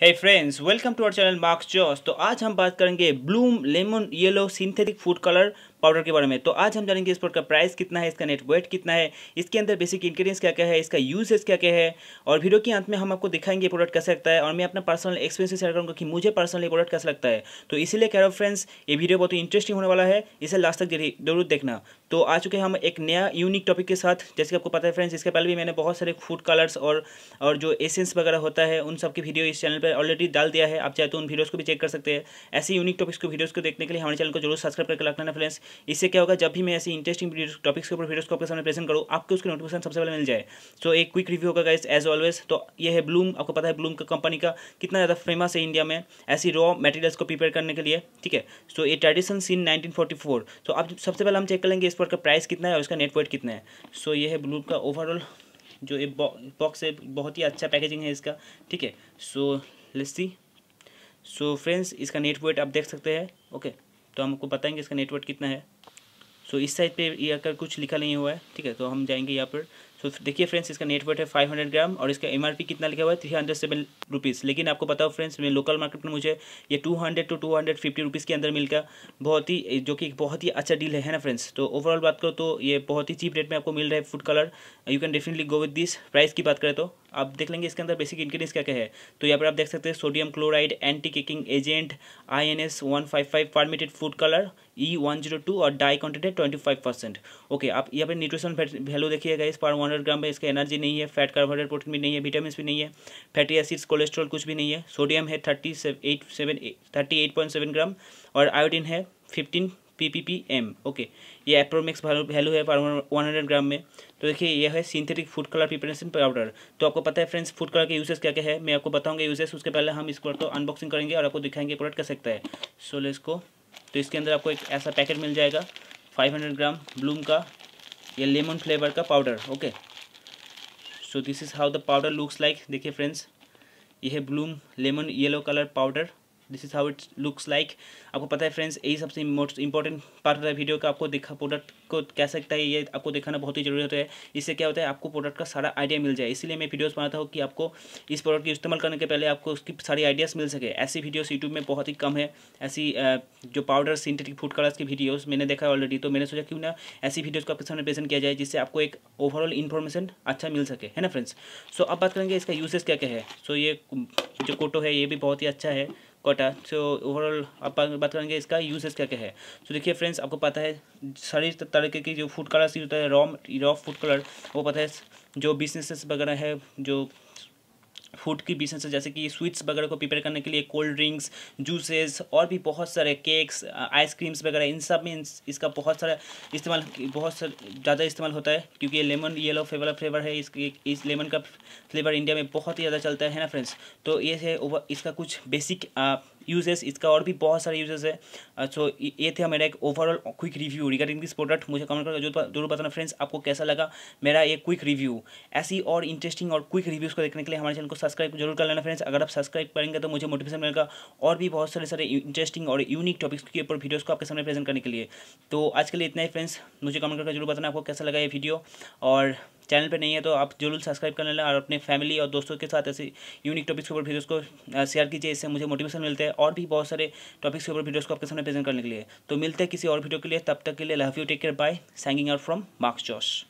Hey friends welcome to our channel Marks Josh तो आज हम बात करेंगे bloom lemon yellow synthetic food colour powder के बारे में। तो आज हम जानेंगे इस प्रोडक्ट का प्राइस कितना है, इसका नेट वेट कितना है, इसके अंदर बेसिक इंग्रीडियंट्स क्या क्या है, इसका यूजेस क्या क्या है। और वीडियो के अंत में हम आपको दिखाएँगे प्रोडक्ट कैसा लगता है। और मैं अपना पर्सनल एक्सपीरियंस शेयर करूँगा कि मुझे पर्सनली प्रोडक्ट कैसा लगता है। तो इसीलिए कह रहा हूँ फ्रेंड्स ये वीडियो बहुत ही इंटरेस्टिंग होने वाला है। इसे लास्ट तक ज़रूर देखना। तो आ चुके हम एक नया यूनिक टॉपिक के साथ। जैसे कि आपको पता है फ्रेंड्स इसके पहले भी मैंने बहुत सारे फ़ूड कलर्स और और जो एसेंस वगैरह होता है, उन सब की वीडियो इस चैनल पर ऑलरेडी डाल दिया है। आप चाहे तो उन वीडियोज़ को भी चेक कर सकते हैं। ऐसे यूनिक टॉपिक्स को वीडियोज़ को देखने के लिए हमारे चैनल को ज़रूर सब्सक्राइब करके रखना फ्रेंड्स इससे क्या होगा, जब भी मैं ऐसी इंटरेस्टिंग टॉपिक्स के ऊपर वीडियोस को आपके सामने प्रेजेंट करूँ, आपको उसकी नोटिफिकेशन सबसे पहले मिल जाए। सो एक क्विक रिव्यू होगा गाइस एज ऑलवेज तो ये है ब्लूम आपको पता है ब्लूम का कंपनी का कितना ज़्यादा फ़ेमस है इंडिया में, ऐसी रॉ मटेरियल्स को प्रिपेयर करने के लिए, ठीक है? सो ये ट्रेडिशन सीन नाइनटीन तो अब सबसे पहले हम चेक कर लेंगे इस पर प्राइस कितना है इसका नेटवर्क कितना है। सो ये है ब्लूम का ओवरऑल जो ये बॉक्स है, बहुत ही अच्छा पैकेजिंग है इसका, ठीक है? So let's see so friends इसका नेट वेट आप देख सकते हैं ओके तो हम आपको बताएँगे इसका नेटवर्क कितना है। सो so, इस साइड पे ये अगर कुछ लिखा नहीं हुआ है ठीक है तो हम जाएँगे यहाँ पर सो देखिए फ्रेंड्स इसका नेट वेट है फाइव हंड्रेड ग्राम और इसका एमआरपी कितना लिखा हुआ है? थ्री हंड्रेड सेवन रुपीज़ लेकिन आपको बताओ फ्रेंड्स मैं लोकल मार्केट में मुझे ये two hundred to two hundred fifty rupees के अंदर मिलकर बहुत ही, जो कि बहुत ही अच्छा डील है है ना फ्रेंड्स तो ओवरऑल बात करो तो ये बहुत ही चीप रेट में आपको मिल रहा है food colour you can definitely go with this price की बात करें तो आप देख लेंगे इसके अंदर बेसिक इंग्रीडियंट्स क्या क्या है। तो यहाँ पर आप देख सकते हैं sodium chloride anti caking agent I N S one five five formatted food colour E one zero two और डाई कॉन्टेंट है ट्वेंटी फाइव परसेंट ओके आप यहाँ पर न्यूट्रिशन वैल्यू देखिएगा इस पर वन हंड्रेड ग्राम में इसका एनर्जी नहीं है फैट कार्बोहाइड्रेट प्रोटीन भी नहीं है विटामिन भी नहीं है फैटी एसिड्स कोलेस्ट्रॉल कुछ भी नहीं है सोडियम है thirty eight seven thirty eight point seven gram और आयोडीन है fifteen P P P M okay ये एप्रोमिक्स वैल्यू है वन हंड्रेड ग्राम में। तो देखिए, यह है synthetic food colour preparation powder तो आपको पता है फ्रेंड्स फ़ूड कलर के यूजेस क्या क्या है, मैं आपको बताऊँगा यूजेस उसके पहले हम इस प्रोडक्ट को अनबॉक्सिंग करेंगे और आपको दिखाएँगे प्रोडक्ट कर सकता है। सो लेस को तो इसके अंदर आपको एक ऐसा पैकेट मिल जाएगा फाइव ग्राम ब्लूम का ये लेमन फ्लेवर का powder okay so this is how the powder looks like देखिए फ्रेंड्स ये है bloom lemon yellow colour powder this is how it looks like आपको पता है फ्रेंड्स यही सबसे मोस्ट इंपॉर्टेंट पार्ट होता है वीडियो का, आपको देखा प्रोडक्ट को कह सकता है, ये आपको दिखाना बहुत ही ज़रूरी होता है। इससे क्या होता है, आपको प्रोडक्ट का सारा आइडिया मिल जाए। इसीलिए मैं वीडियोस बनाता हूँ कि आपको इस प्रोडक्ट की इस्तेमाल करने के पहले आपको उसकी सारी आइडियाज़ मिल सके। ऐसी वीडियोस यूट्यूब में बहुत ही कम है। ऐसी जो पाउडर सिंथेटिक फ़ूड कलर्स की वीडियोज़ मैंने देखा ऑलरेडी तो मैंने सोचा क्यों ना ऐसी वीडियोज़ को आपके सामने प्रेजेंट किया जाए, जिससे आपको एक ओवरऑल इन्फॉर्मेशन अच्छा मिल सके। है ना फ्रेंड्स सो अब बात करेंगे इसका यूजेस क्या क्या है। सो ये, जो कोटो है, ये भी बहुत ही अच्छा है। कोटा सो ओवरऑल आप बात करेंगे इसका यूजेस क्या क्या है। तो देखिए फ्रेंड्स आपको पता है, सारी तरीके की जो फ़ूड कलर्स यूज़ होता है रॉ रॉ फ़ूड कलर वो पता है, जो बिजनेसेस वगैरह है, जो फ़ूड की बिज़नेस है, जैसे कि स्वीट्स वगैरह को प्रिपेयर करने के लिए कोल्ड ड्रिंक्स जूसेस और भी बहुत सारे केक्स आइसक्रीम्स वगैरह, इन सब में इसका बहुत सारा इस्तेमाल, बहुत ज़्यादा इस्तेमाल होता है, क्योंकि ये लेमन येलो फ्लेवर फ्लेवर है, इसके, इस लेमन का फ्लेवर इंडिया में बहुत ही ज़्यादा चलता है ना फ्रेंड्स तो ये है इसका कुछ बेसिक यूजेस इसका और भी बहुत सारे यूजेस है। सो ये थे मेरा एक overall quick review regarding this product मुझे कमेंट कर ज़रूर बताना फ्रेंड्स आपको कैसा लगा मेरा ये क्विक रिव्यू ऐसी और इंटरेस्टिंग और क्विक रिव्यूज़ को देखने के लिए हमारे चैनल को सब्सक्राइब ज़रूर कर लेना फ्रेंड्स अगर आप सब्सक्राइब करेंगे तो मुझे मोटिवेशन मिलेगा और भी बहुत सारे सारे इंटरेस्टिंग और यूनिक टॉपिक्स के ऊपर वीडियोज़ को आपके सामने प्रेजेंट करने के लिए। तो आज के लिए इतना ही फ्रेंड्स मुझे कमेंट करके ज़रूर बताना आपको कैसा लगा ये वीडियो और चैनल पर नहीं है तो आप ज़रूर सब्सक्राइब कर लेना और अपने फैमिली और दोस्तों के साथ ऐसे यूनिक टॉपिक्स के ऊपर वीडियोज़ को शेयर कीजिए, इससे मुझे मोटिवेशन मिलता है और भी बहुत सारे टॉपिक्स के ऊपर वीडियोज़ को आपके सामने प्रेजेंट करने के लिए। तो मिलते हैं किसी और वीडियो के लिए, तब तक के लिए love you take care bye signing out from Marks Josh